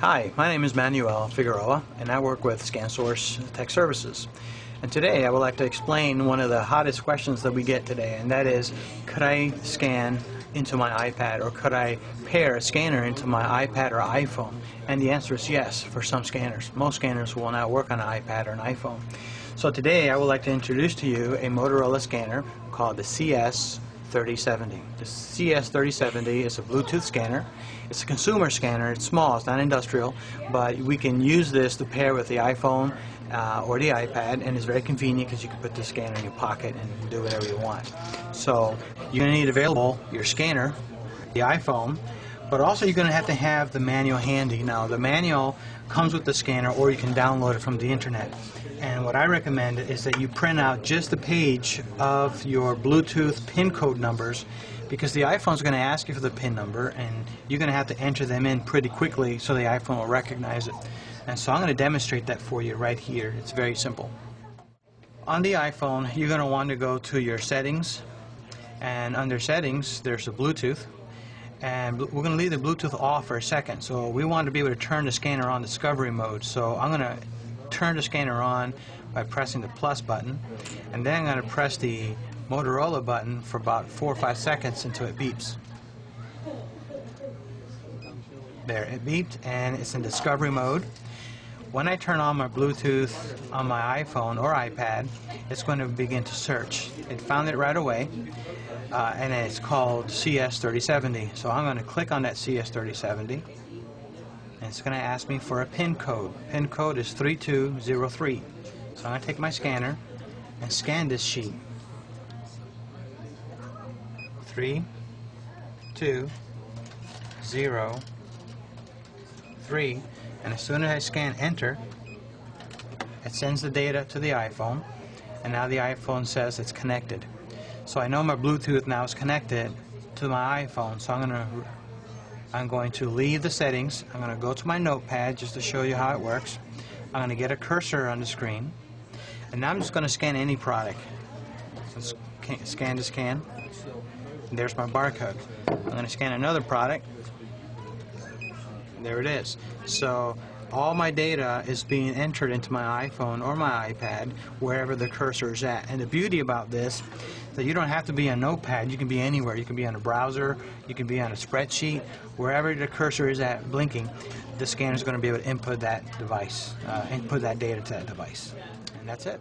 Hi, my name is Manuel Figueroa and I work with ScanSource Tech Services. And today I would like to explain one of the hottest questions that we get today and that is, could I scan into my iPad or could I pair a scanner into my iPad or iPhone? And the answer is yes for some scanners. Most scanners will not work on an iPad or an iPhone. So today I would like to introduce to you a Motorola scanner called the CS 3070. The CS3070 is a Bluetooth scanner. It's a consumer scanner. It's small. It's not industrial, but we can use this to pair with the iPhone uh, or the iPad, and it's very convenient because you can put the scanner in your pocket and do whatever you want. So you're going to need available your scanner, the iPhone, but also you're going to have to have the manual handy. Now the manual comes with the scanner or you can download it from the internet. And what I recommend is that you print out just the page of your Bluetooth pin code numbers because the iPhone is going to ask you for the pin number and you're going to have to enter them in pretty quickly so the iPhone will recognize it. And so I'm going to demonstrate that for you right here. It's very simple. On the iPhone, you're going to want to go to your settings and under settings there's a Bluetooth and we're going to leave the Bluetooth off for a second so we want to be able to turn the scanner on discovery mode so I'm going to turn the scanner on by pressing the plus button and then I'm going to press the Motorola button for about four or five seconds until it beeps. There, it beeped and it's in discovery mode. When I turn on my Bluetooth on my iPhone or iPad, it's going to begin to search. It found it right away, uh, and it's called CS3070. So I'm going to click on that CS3070, and it's going to ask me for a PIN code. PIN code is 3203. So I'm going to take my scanner and scan this sheet. Three, two, zero, three, and as soon as I scan enter, it sends the data to the iPhone, and now the iPhone says it's connected. So I know my Bluetooth now is connected to my iPhone, so I'm going to I'm going to leave the settings. I'm going to go to my notepad just to show you how it works. I'm going to get a cursor on the screen. And now I'm just going to scan any product. So scan to scan. There's my barcode. I'm going to scan another product. There it is. So all my data is being entered into my iPhone or my iPad wherever the cursor is at. And the beauty about this that you don't have to be on Notepad. You can be anywhere. You can be on a browser. You can be on a spreadsheet. Wherever the cursor is at blinking, the scanner is going to be able to input that device, uh, input that data to that device. And that's it.